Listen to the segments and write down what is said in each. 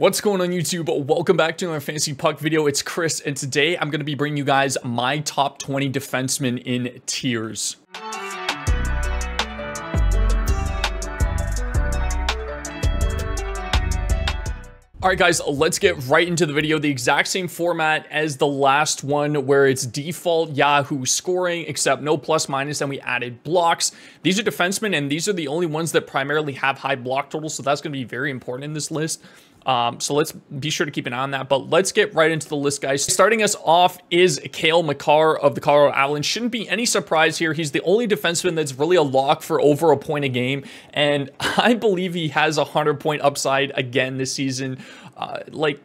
What's going on YouTube? Welcome back to another Fantasy Puck video. It's Chris, and today I'm going to be bringing you guys my top 20 defensemen in tiers. All right, guys, let's get right into the video. The exact same format as the last one where it's default Yahoo scoring, except no plus minus, and we added blocks. These are defensemen, and these are the only ones that primarily have high block totals, so that's going to be very important in this list. Um, so let's be sure to keep an eye on that. But let's get right into the list, guys. Starting us off is Cale Makar of the Colorado Avalanche. Shouldn't be any surprise here. He's the only defenseman that's really a lock for over a point a game. And I believe he has a 100 point upside again this season. Uh, like,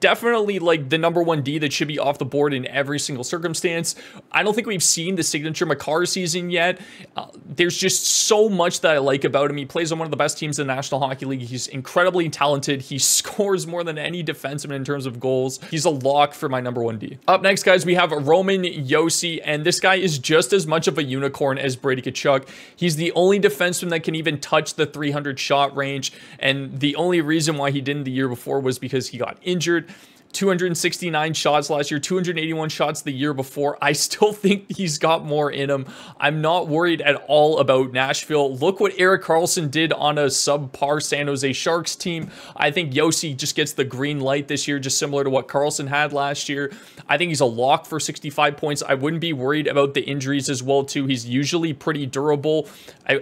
definitely like the number one D that should be off the board in every single circumstance. I don't think we've seen the signature Makar season yet. Uh, there's just so much that I like about him. He plays on one of the best teams in the National Hockey League. He's incredibly talented. He scores more than any defenseman in terms of goals. He's a lock for my number one D. Up next, guys, we have Roman Josi, and this guy is just as much of a unicorn as Brady Tkachuk. He's the only defenseman that can even touch the 300 shot range, and the only reason why he didn't the year before was because he got injured injured. 269 shots last year, 281 shots the year before. I still think he's got more in him. I'm not worried at all about Nashville. Look what Erik Karlsson did on a subpar San Jose Sharks team. I think Josi just gets the green light this year, just similar to what Karlsson had last year. I think he's a lock for 65 points. I wouldn't be worried about the injuries as well, too. He's usually pretty durable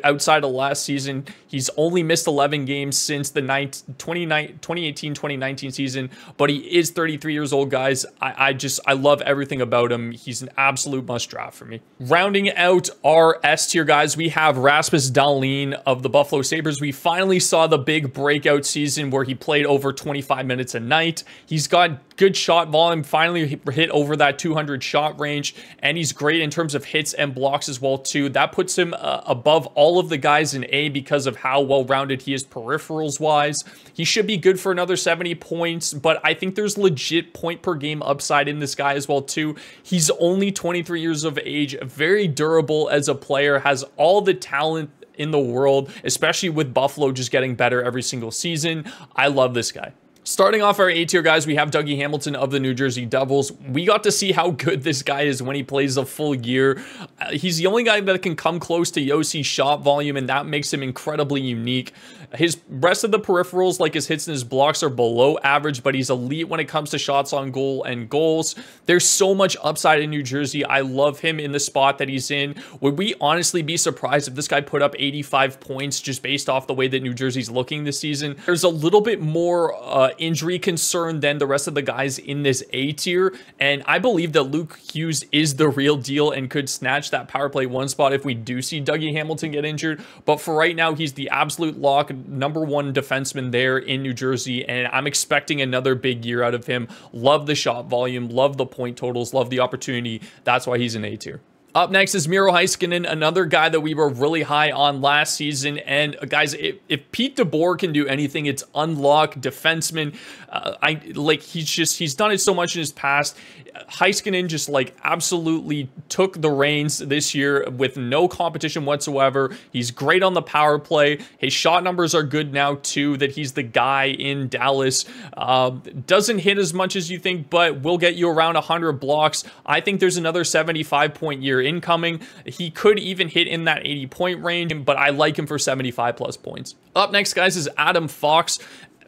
outside of last season. He's only missed 11 games since the 2018-2019 season, but he is 33 years old, guys. I, I just, I love everything about him. He's an absolute must draft for me. Rounding out our S tier, guys, we have Rasmus Dahlin of the Buffalo Sabres. We finally saw the big breakout season where he played over 25 minutes a night. He's got good shot volume, finally hit over that 200 shot range, and he's great in terms of hits and blocks as well, too. That puts him uh, above all of the guys in A because of how well-rounded he is peripherals-wise. He should be good for another 70 points, but I think there's legit point per game upside in this guy as well too. He's only 23 years of age, very durable as a player, has all the talent in the world, especially with Buffalo just getting better every single season. I love this guy. Starting off our A tier, guys, we have Dougie Hamilton of the New Jersey Devils. We got to see how good this guy is when he plays a full year. Uh, he's the only guy that can come close to Josi's shot volume, and that makes him incredibly unique. His rest of the peripherals, like his hits and his blocks, are below average, but he's elite when it comes to shots on goal and goals. There's so much upside in New Jersey. I love him in the spot that he's in. Would we honestly be surprised if this guy put up 85 points just based off the way that New Jersey's looking this season? There's a little bit more uh, injury concern than the rest of the guys in this A tier. And I believe that Luke Hughes is the real deal and could snatch that power play one spot if we do see Dougie Hamilton get injured. But for right now, he's the absolute lock, number one defenseman there in New Jersey. And I'm expecting another big year out of him. Love the shot volume, love the point totals, love the opportunity. That's why he's an A tier. Up next is Miro Heiskanen, another guy that we were really high on last season. And uh, guys, if, if Pete DeBoer can do anything, it's unlock defenseman. Uh, I like he's just he's done it so much in his past. Heiskanen just like absolutely took the reins this year with no competition whatsoever. He's great on the power play. His shot numbers are good now too. That he's the guy in Dallas. Uh, doesn't hit as much as you think, but will get you around 100 blocks. I think there's another 75 point year incoming. He could even hit in that 80 point range, but I like him for 75 plus points. Up next, guys, is Adam Fox.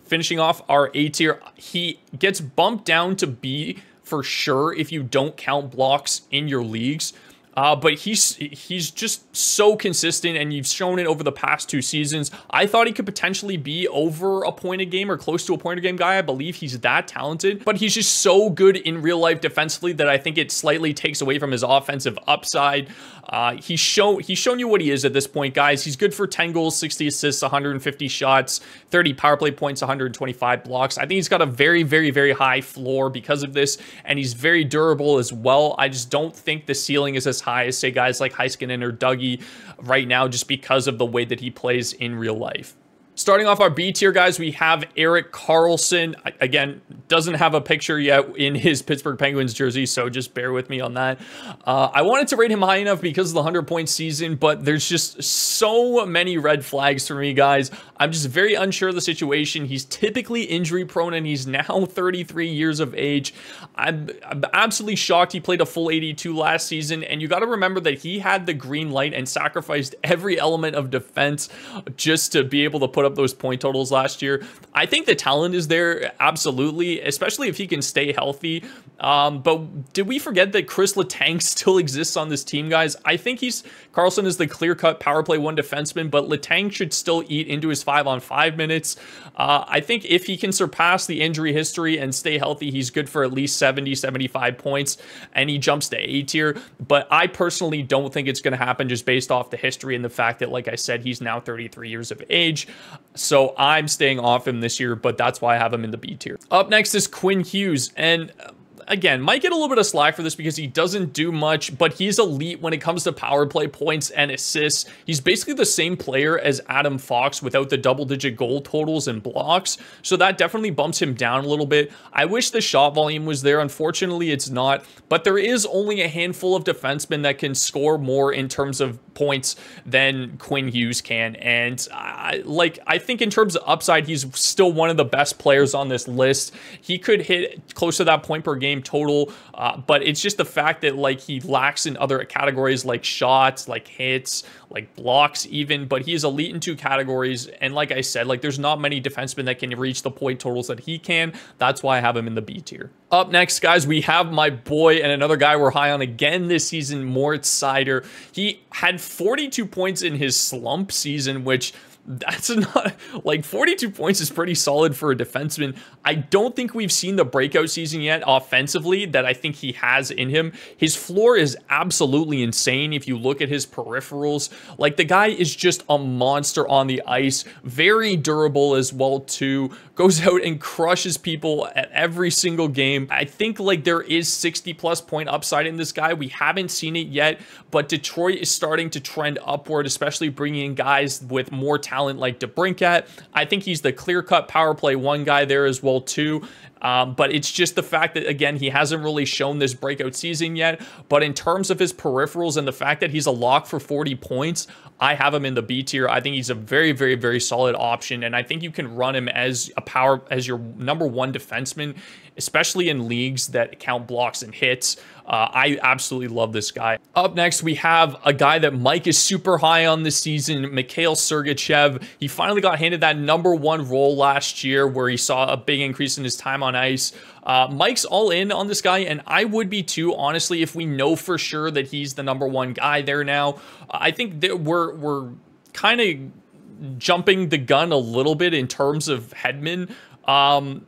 Finishing off our A tier, he gets bumped down to B for sure if you don't count blocks in your leagues. Uh, but he's he's just so consistent, and you've shown it over the past two seasons. I thought he could potentially be over a point a game or close to a point a game guy. I believe he's that talented, but he's just so good in real life defensively that I think it slightly takes away from his offensive upside. Uh, he's shown he's shown you what he is at this point, guys. He's good for 10 goals, 60 assists, 150 shots, 30 power play points, 125 blocks. I think he's got a very, very, very high floor because of this, and he's very durable as well. I just don't think the ceiling is as as, say, guys like Heiskanen or Dougie right now just because of the way that he plays in real life. Starting off our B tier, guys, we have Erik Karlsson. Again, doesn't have a picture yet in his Pittsburgh Penguins jersey, so just bear with me on that. Uh, I wanted to rate him high enough because of the 100 point season, but there's just so many red flags for me, guys. I'm just very unsure of the situation. He's typically injury prone, and he's now 33 years of age. I'm, I'm absolutely shocked he played a full 82 last season, and you got to remember that he had the green light and sacrificed every element of defense just to be able to put up those point totals last year. I think the talent is there, absolutely, especially if he can stay healthy. Um, but did we forget that Chris Letang still exists on this team, guys? I think he's Karlsson is the clear-cut power play one defenseman, but Letang should still eat into his five on five minutes. Uh, I think if he can surpass the injury history and stay healthy, he's good for at least 70, 75 points, and he jumps to A tier. But I personally don't think it's going to happen just based off the history and the fact that, like I said, he's now 33 years of age. So I'm staying off him this year, but that's why I have him in the B tier. Up next is Quinn Hughes, and uh, again, might get a little bit of slack for this because he doesn't do much, but he's elite when it comes to power play points and assists. He's basically the same player as Adam Fox without the double-digit goal totals and blocks, so that definitely bumps him down a little bit. I wish the shot volume was there. Unfortunately, it's not, but there is only a handful of defensemen that can score more in terms of points than Quinn Hughes can, and I, like I think in terms of upside, he's still one of the best players on this list. He could hit close to that point per game total. Uh, but it's just the fact that like he lacks in other categories like shots, like hits, like blocks even. But he is elite in two categories. And like I said, like there's not many defensemen that can reach the point totals that he can. That's why I have him in the B tier. Up next, guys, we have my boy and another guy we're high on again this season, Moritz Seider. He had 42 points in his slump season, which that's not like 42 points is pretty solid for a defenseman. I don't think we've seen the breakout season yet offensively that I think he has in him. His floor is absolutely insane if you look at his peripherals. Like the guy is just a monster on the ice, very durable as well too. Goes out and crushes people at every single game. I think like there is 60 plus point upside in this guy. We haven't seen it yet, but Detroit is starting to trend upward, especially bringing in guys with more talent like DeBrincat. I think he's the clear-cut power play one guy there as well too. Um, but it's just the fact that, again, he hasn't really shown this breakout season yet. But in terms of his peripherals and the fact that he's a lock for 40 points, I have him in the B tier. I think he's a very, very, very solid option. And I think you can run him as a power, as your number one defenseman, especially in leagues that count blocks and hits. Uh, I absolutely love this guy. Up next, we have a guy that Mike is super high on this season, Mikhail Sergachev. He finally got handed that number one role last year where he saw a big increase in his time on ice. Uh, Mike's all in on this guy, and I would be too, honestly, if we know for sure that he's the number one guy there now. I think that we're, we're kind of jumping the gun a little bit in terms of Hedman. Um,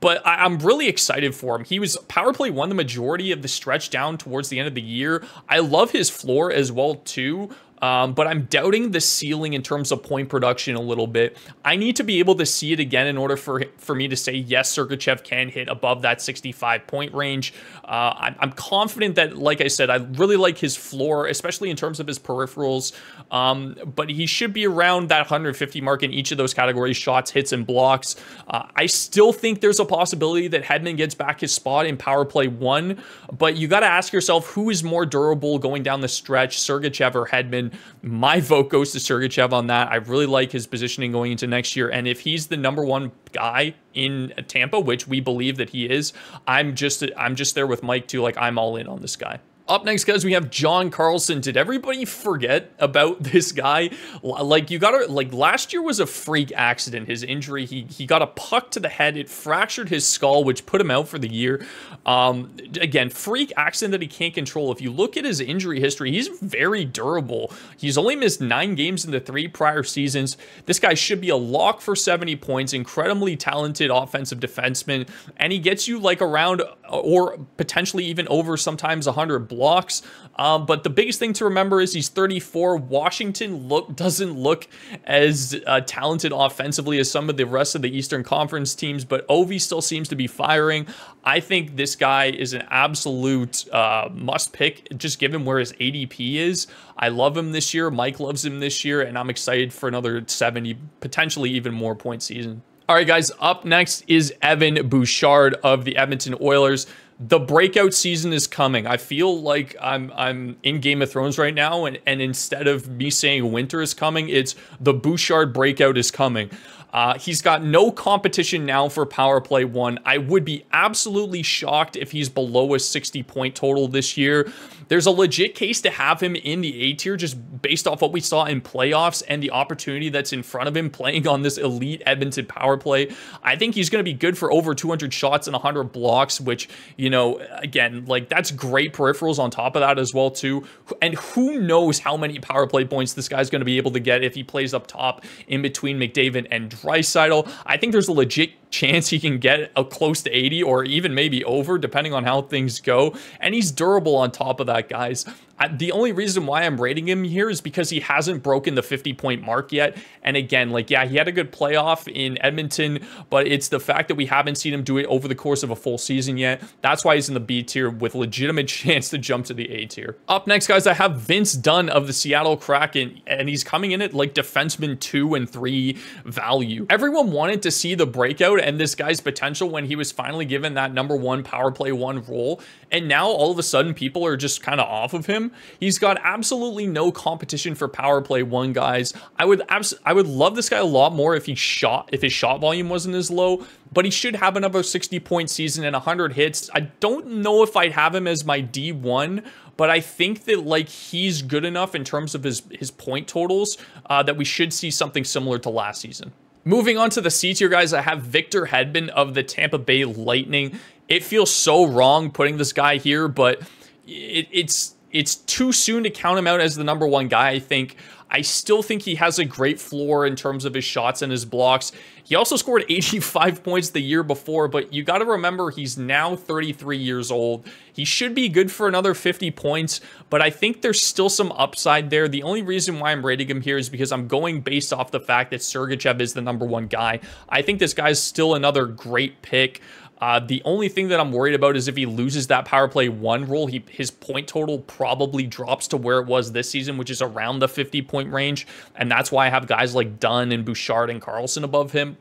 but I, am really excited for him. He was power play one the majority of the stretch down towards the end of the year. I love his floor as well too. Um, but I'm doubting the ceiling in terms of point production a little bit. I need to be able to see it again in order for for me to say yes, Sergachev can hit above that 65 point range. Uh, I'm, I'm, confident that, like I said, I really like his floor, especially in terms of his peripherals. Um, but he should be around that 150 mark in each of those categories: shots, hits, and blocks. Uh, I still think there's a possibility that Hedman gets back his spot in power play one, but you got to ask yourself who is more durable going down the stretch, Sergachev or Hedman. My vote goes to Sergachev on that. I really like his positioning going into next year. And if he's the number one guy in Tampa, which we believe that he is, I'm just I'm just there with Mike too. Like I'm all in on this guy. Up next, guys, we have John Carlson. Did everybody forget about this guy? Like, you gotta, like, last year was a freak accident. His injury, he, he got a puck to the head. It fractured his skull, which put him out for the year. Um, again, freak accident that he can't control. If you look at his injury history, he's very durable. He's only missed nine games in the three prior seasons. This guy should be a lock for 70 points, incredibly talented offensive defenseman, and he gets you, like, around or potentially even over sometimes 100 blocks. Um, but the biggest thing to remember is he's 34. Washington look doesn't look as uh, talented offensively as some of the rest of the Eastern Conference teams, but Ovi still seems to be firing. I think this guy is an absolute uh, must pick, just given where his ADP is. I love him this year. Mike loves him this year, and I'm excited for another 70, potentially even more point season. All right, guys, up next is Evan Bouchard of the Edmonton Oilers. The breakout season is coming. I feel like I'm I'm in Game of Thrones right now, and, and instead of me saying winter is coming, it's the Bouchard breakout is coming. Uh, he's got no competition now for power play one. I would be absolutely shocked if he's below a 60 point total this year. There's a legit case to have him in the A tier just based off what we saw in playoffs and the opportunity that's in front of him playing on this elite Edmonton power play. I think he's going to be good for over 200 shots and 100 blocks, which, you know, again, like that's great peripherals on top of that as well, too. And who knows how many power play points this guy's going to be able to get if he plays up top in between McDavid and Draisaitl. I think there's a legit chance he can get a close to 80 or even maybe over depending on how things go and he's durable on top of that guys I, the only reason why I'm rating him here is because he hasn't broken the 50 point mark yet. And again, like, yeah, he had a good playoff in Edmonton, but it's the fact that we haven't seen him do it over the course of a full season yet. That's why he's in the B tier with legitimate chance to jump to the A tier. Up next, guys, I have Vince Dunn of the Seattle Kraken, and he's coming in at like defenseman two and three value. Everyone wanted to see the breakout and this guy's potential when he was finally given that number one power play one role. And now all of a sudden people are just kind of off of him. He's got absolutely no competition for power play one guys. I would abs- I would love this guy a lot more if he shot if his shot volume wasn't as low, but he should have another 60 point season and 100 hits. I don't know if I'd have him as my D1, but I think that like he's good enough in terms of his his point totals uh, that we should see something similar to last season. Moving on to the C tier guys, I have Victor Hedman of the Tampa Bay Lightning. It feels so wrong putting this guy here, but it, it's it's too soon to count him out as the number one guy, I think. I still think he has a great floor in terms of his shots and his blocks. He also scored 85 points the year before, but you got to remember he's now 33 years old. He should be good for another 50 points, but I think there's still some upside there. The only reason why I'm rating him here is because I'm going based off the fact that Sergachev is the number one guy. I think this guy's still another great pick. Uh, the only thing that I'm worried about is if he loses that power play one role, he his point total probably drops to where it was this season, which is around the 50 point range. And that's why I have guys like Dunn and Bouchard and Carlson above him.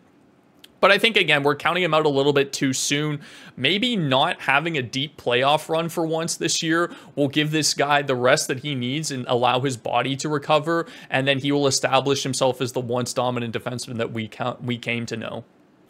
But I think, again, we're counting him out a little bit too soon. Maybe not having a deep playoff run for once this year will give this guy the rest that he needs and allow his body to recover. And then he will establish himself as the once dominant defenseman that we, count, we came to know.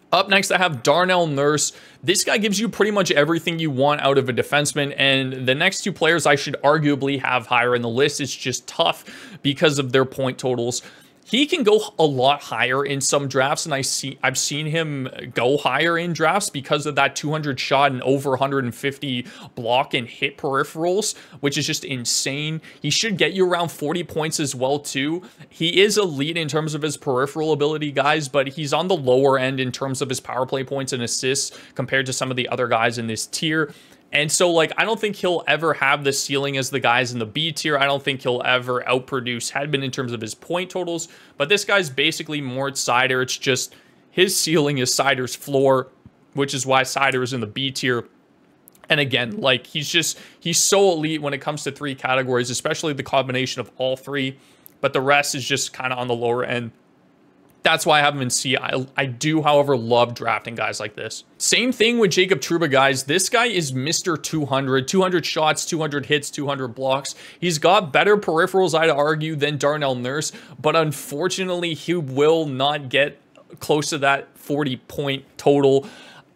Up next, I have Darnell Nurse. This guy gives you pretty much everything you want out of a defenseman, and the next two players I should arguably have higher in the list. It's just tough because of their point totals he can go a lot higher in some drafts, and I see I've seen him go higher in drafts because of that 200 shot and over 150 block and hit peripherals, which is just insane. He should get you around 40 points as well too. He is elite in terms of his peripheral ability, guys, but he's on the lower end in terms of his power play points and assists compared to some of the other guys in this tier. And so, like, I don't think he'll ever have the ceiling as the guys in the B tier. I don't think he'll ever outproduce Hedman in terms of his point totals. But this guy's basically more Seider. It's just his ceiling is Seider's floor, which is why Seider is in the B tier. And again, like, he's just, he's so elite when it comes to three categories, especially the combination of all three. But the rest is just kind of on the lower end. That's why I have him in C. I, I do, however, love drafting guys like this. Same thing with Jacob Trouba, guys. This guy is Mr. 200. 200 shots, 200 hits, 200 blocks. He's got better peripherals, I'd argue, than Darnell Nurse, but unfortunately, he will not get close to that 40 point total.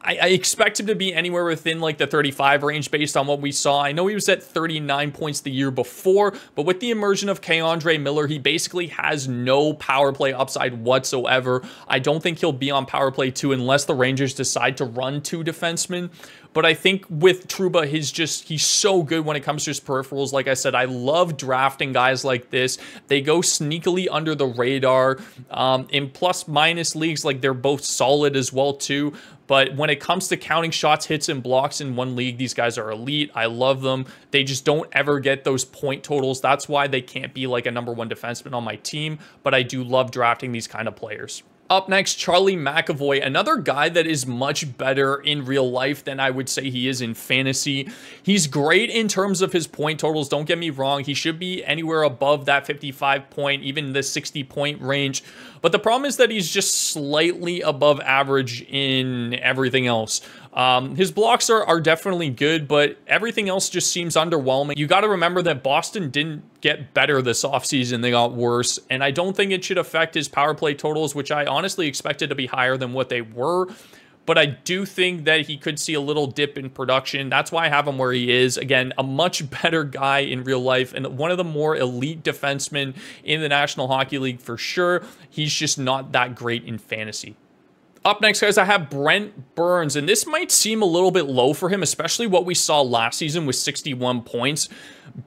I, I, expect him to be anywhere within like the 35 range based on what we saw. I know he was at 39 points the year before, but with the immersion of K'Andre Miller, he basically has no power play upside whatsoever. I don't think he'll be on power play two unless the Rangers decide to run two defensemen, But I think with Trouba, he's just, he's so good when it comes to his peripherals. Like I said, I love drafting guys like this. They go sneakily under the radar. Um, in plus minus leagues, like they're both solid as well too. But when it comes to counting shots, hits, and blocks in one league, these guys are elite. I love them. They just don't ever get those point totals. That's why they can't be like a number one defenseman on my team. But I do love drafting these kind of players. Up next, Charlie McAvoy, another guy that is much better in real life than I would say he is in fantasy. He's great in terms of his point totals, don't get me wrong. He should be anywhere above that 55 point, even the 60 point range. But the problem is that he's just slightly above average in everything else. Um, his blocks are, are definitely good, but everything else just seems underwhelming. You got to remember that Boston didn't get better this offseason. They got worse. And I don't think it should affect his power play totals, which I honestly expected to be higher than what they were. But I do think that he could see a little dip in production. That's why I have him where he is. Again, a much better guy in real life and one of the more elite defensemen in the National Hockey League for sure. He's just not that great in fantasy. Up next, guys, I have Brent Burns, and this might seem a little bit low for him, especially what we saw last season with 61 points.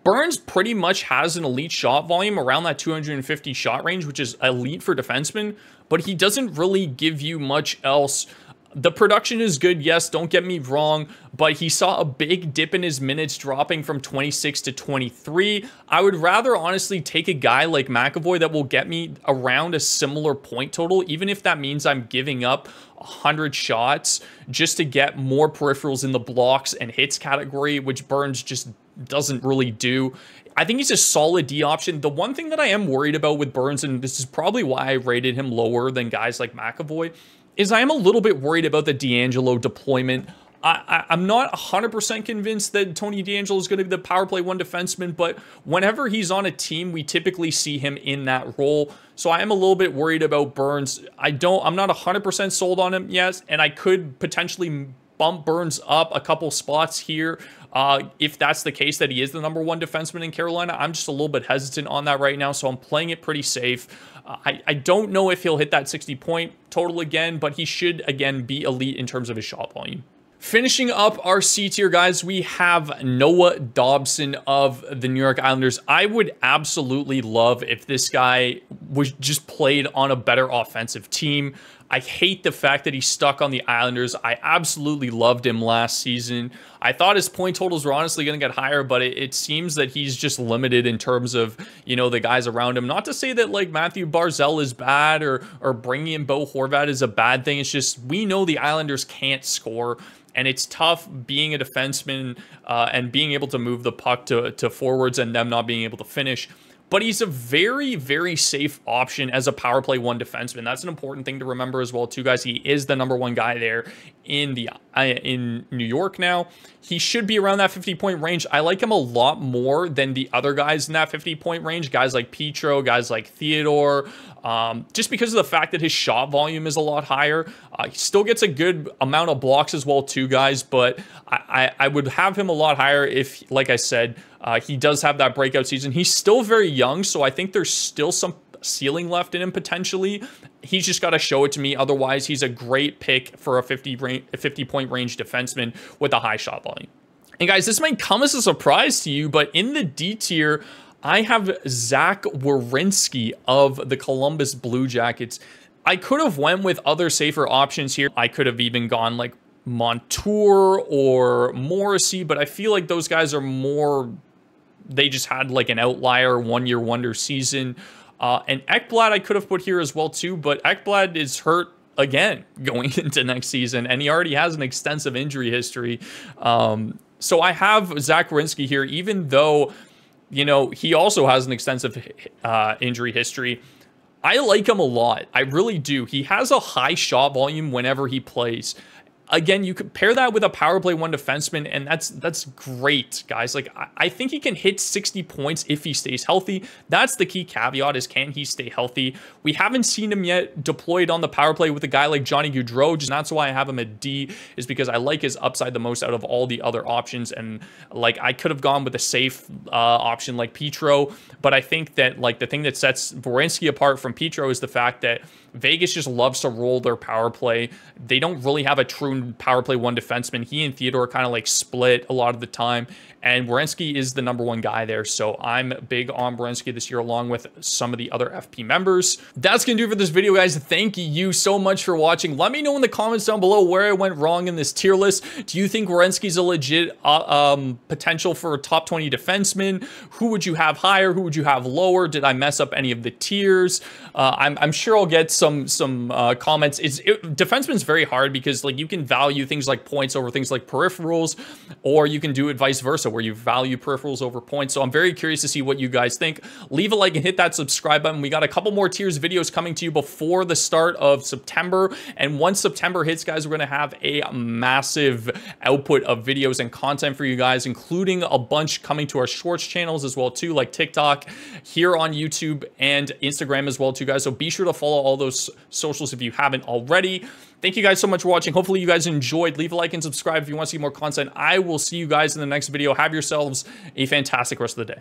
Burns pretty much has an elite shot volume around that 250 shot range, which is elite for defensemen, but he doesn't really give you much else the production is good, yes, don't get me wrong, but he saw a big dip in his minutes dropping from 26 to 23. I would rather honestly take a guy like McAvoy that will get me around a similar point total, even if that means I'm giving up 100 shots just to get more peripherals in the blocks and hits category, which Burns just doesn't really do. I think he's a solid D option. The one thing that I am worried about with Burns, and this is probably why I rated him lower than guys like McAvoy, is I am a little bit worried about the DeAngelo deployment. I, am not 100% convinced that Tony DeAngelo is going to be the power play one defenseman, but whenever he's on a team, we typically see him in that role. So I am a little bit worried about Burns. I don't, I'm not 100% sold on him yet, and I could potentially bump Burns up a couple spots here. Uh, if that's the case that he is the number one defenseman in Carolina, I'm just a little bit hesitant on that right now, so I'm playing it pretty safe. I, I don't know if he'll hit that 60 point total again, but he should, again, be elite in terms of his shot volume. Finishing up our C tier, guys, we have Noah Dobson of the New York Islanders. I would absolutely love if this guy was just played on a better offensive team. I hate the fact that he's stuck on the Islanders. I absolutely loved him last season. I thought his point totals were honestly going to get higher, but it, it, seems that he's just limited in terms of, you know, the guys around him. Not to say that, like, Mathew Barzal is bad or, or bringing in Bo Horvat is a bad thing. It's just we know the Islanders can't score and it's tough being a defenseman uh, and being able to move the puck to, to forwards and them not being able to finish. But he's a very, very safe option as a power play one defenseman. That's an important thing to remember as well, too, guys. He is the number one guy there in the uh, in New York now. He should be around that 50 point range. I like him a lot more than the other guys in that 50 point range. Guys like Petro, guys like Theodore, um, just because of the fact that his shot volume is a lot higher. Uh, he still gets a good amount of blocks as well, too, guys. But I, I, I would have him a lot higher if, like I said, uh, he does have that breakout season. He's still very young, so I think there's still some ceiling left in him potentially. He's just got to show it to me. Otherwise, he's a great pick for a 50, range, a 50 point range defenseman with a high shot volume. And guys, this might come as a surprise to you, but in the D tier, I have Zach Werenski of the Columbus Blue Jackets. I could have went with other safer options here. I could have even gone like Montour or Morrissey, but I feel like those guys are more, they just had like an outlier one-year wonder season. Uh, and Ekblad I could have put here as well too, but Ekblad is hurt again going into next season, and he already has an extensive injury history. Um, so I have Zach Werenski here, even though, you know, he also has an extensive uh, injury history. I like him a lot. I really do. He has a high shot volume whenever he plays again, you could pair that with a power play one defenseman, and that's that's great, guys. Like I, I, think he can hit 60 points if he stays healthy. That's the key caveat: is can he stay healthy? We haven't seen him yet deployed on the power play with a guy like Johnny Gaudreau. Just that's why I have him at D, is because I like his upside the most out of all the other options. And like I could have gone with a safe uh, option like Petro, but I think that like the thing that sets Werenski apart from Petro is the fact that Vegas just loves to roll their power play. They don't really have a true power play one defenseman. He and Theodore kind of like split a lot of the time. And Werenski is the number one guy there. So I'm big on Werenski this year, along with some of the other FP members. That's going to do for this video, guys. Thank you so much for watching. Let me know in the comments down below where I went wrong in this tier list. Do you think Werenski's a legit uh, um, potential for a top 20 defenseman? Who would you have higher? Who would you have lower? Did I mess up any of the tiers? Uh, I'm, I'm, sure I'll get some some uh, comments. It's it, defenseman's very hard because like you can value things like points over things like peripherals, or you can do it vice versa where you value peripherals over points. So I'm very curious to see what you guys think. Leave a like and hit that subscribe button. We got a couple more tiers videos coming to you before the start of September. And once September hits, guys, we're going to have a massive output of videos and content for you guys, including a bunch coming to our shorts channels as well, too, like TikTok, here on YouTube and Instagram as well, too, guys. So be sure to follow all those socials if you haven't already. Thank you guys so much for watching. Hopefully you guys enjoyed. Leave a like and subscribe if you want to see more content. I will see you guys in the next video. Have yourselves a fantastic rest of the day.